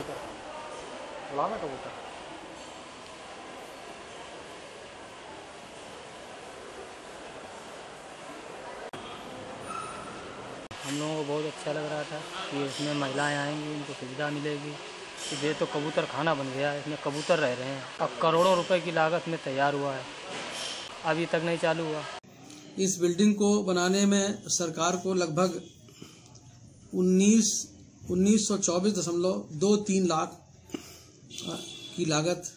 उड़ाना कबूतर। हम लोगों को बहुत अच्छा लग रहा था कि इसमें महिलाएँ आएँगी इनको सुविधा मिलेगी। कि ये तो कबूतर खाना बन गया है इसमें कबूतर रह रहे हैं। अब करोड़ों रुपए की लागत में तैयार हुआ है। अभी तक नहीं चालू हुआ। इस बिल्डिंग को बनाने में सरकार को लगभग उन्नीस उन्नीस सौ चौबीस दशमलव दो तीन लाख की लागत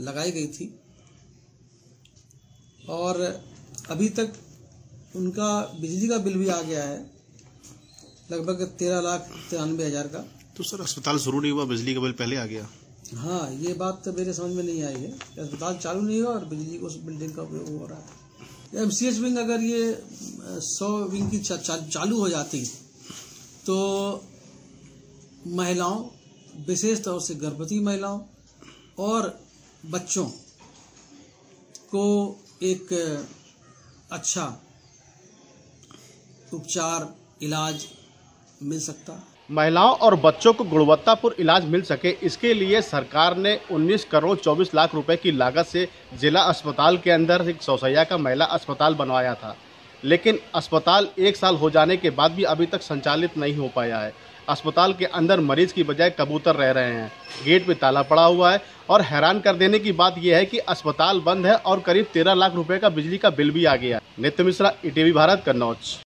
लगाई गई थी। और अभी तक उनका बिजली का बिल भी आ गया है लगभग तेरह लाख तिरानवे हज़ार का। तो सर अस्पताल शुरू नहीं हुआ बिजली का बिल पहले आ गया? हाँ ये बात तो मेरे समझ में नहीं आई है। अस्पताल चालू नहीं हुआ और बिजली को उस बिल्डिंग का उपयोग हो रहा था। एम सी एच विंग अगर ये सौ विंग की चा, चा, चालू हो जाती तो महिलाओं, विशेष तौर से गर्भवती महिलाओं और बच्चों को एक अच्छा उपचार, इलाज मिल सकता। महिलाओं और बच्चों को गुणवत्तापूर्ण इलाज मिल सके, इसके लिए सरकार ने 19 करोड़ 24 लाख रुपए की लागत से जिला अस्पताल के अंदर एक सौसैया का महिला अस्पताल बनवाया था। लेकिन अस्पताल एक साल हो जाने के बाद भी अभी तक संचालित नहीं हो पाया है। अस्पताल के अंदर मरीज़ की बजाय कबूतर रह रहे हैं। गेट पे ताला पड़ा हुआ है और हैरान कर देने की बात यह है कि अस्पताल बंद है और करीब तेरह लाख रुपए का बिजली का बिल भी आ गया नित्य मिश्रा, ईटीवी भारत, कन्नौज।